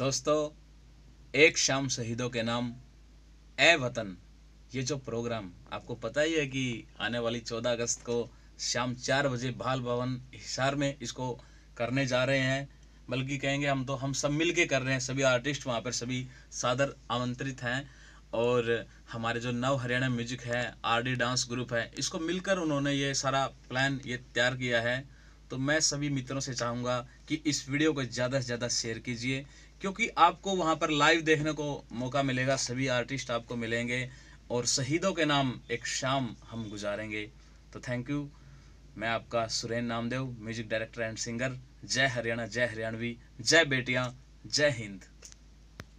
दोस्तों, एक शाम शहीदों के नाम ए वतन, ये जो प्रोग्राम, आपको पता ही है कि आने वाली चौदह अगस्त को शाम चार बजे बाल भवन हिसार में इसको करने जा रहे हैं। बल्कि कहेंगे हम तो हम सब मिल के कर रहे हैं, सभी आर्टिस्ट वहाँ पर, सभी सादर आमंत्रित हैं। और हमारे जो नव हरियाणा म्यूज़िक है आर डी डांस ग्रुप है, इसको मिलकर उन्होंने ये सारा प्लान ये तैयार किया है। तो मैं सभी मित्रों से चाहूँगा कि इस वीडियो को ज़्यादा से ज़्यादा शेयर कीजिए, क्योंकि आपको वहाँ पर लाइव देखने को मौका मिलेगा, सभी आर्टिस्ट आपको मिलेंगे और शहीदों के नाम एक शाम हम गुजारेंगे। तो थैंक यू मैं आपका Suren Namdev music director and singer जय हरियाणा, जय हरियाणवी, जय बेटियाँ, जय हिंद।